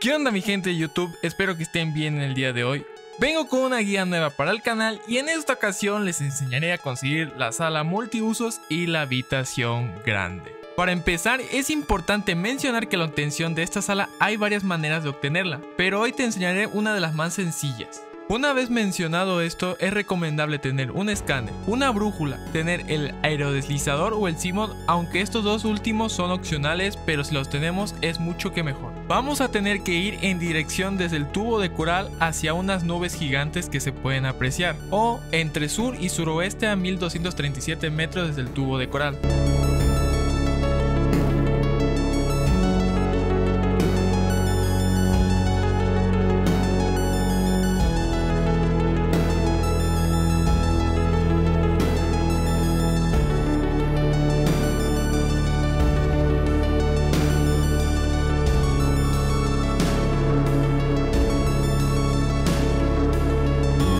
¿Qué onda mi gente de YouTube? Espero que estén bien en el día de hoy. Vengo con una guía nueva para el canal y en esta ocasión les enseñaré a conseguir la sala multiusos y la habitación grande. Para empezar, es importante mencionar que la obtención de esta sala hay varias maneras de obtenerla, pero hoy te enseñaré una de las más sencillas. Una vez mencionado esto, es recomendable tener un escáner, una brújula, tener el aerodeslizador o el CMOD, aunque estos dos últimos son opcionales, pero si los tenemos es mucho que mejor. Vamos a tener que ir en dirección desde el tubo de coral hacia unas nubes gigantes que se pueden apreciar, o entre sur y suroeste a 1237 metros desde el tubo de coral.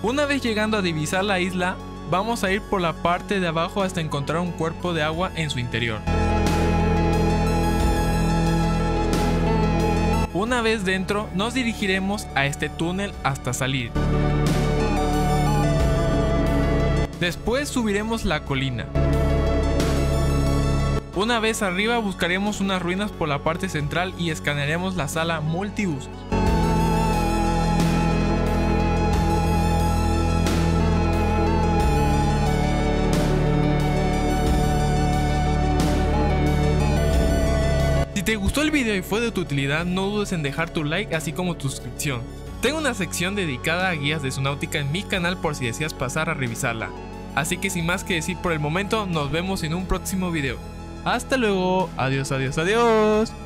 Una vez llegando a divisar la isla, vamos a ir por la parte de abajo hasta encontrar un cuerpo de agua en su interior. Una vez dentro, nos dirigiremos a este túnel hasta salir. Después subiremos la colina. Una vez arriba buscaremos unas ruinas por la parte central y escanearemos la sala multiusos. Te gustó el video y fue de tu utilidad, no dudes en dejar tu like así como tu suscripción. Tengo una sección dedicada a guías de náutica en mi canal por si deseas pasar a revisarla. Así que sin más que decir por el momento, nos vemos en un próximo video. Hasta luego, adiós, adiós, adiós.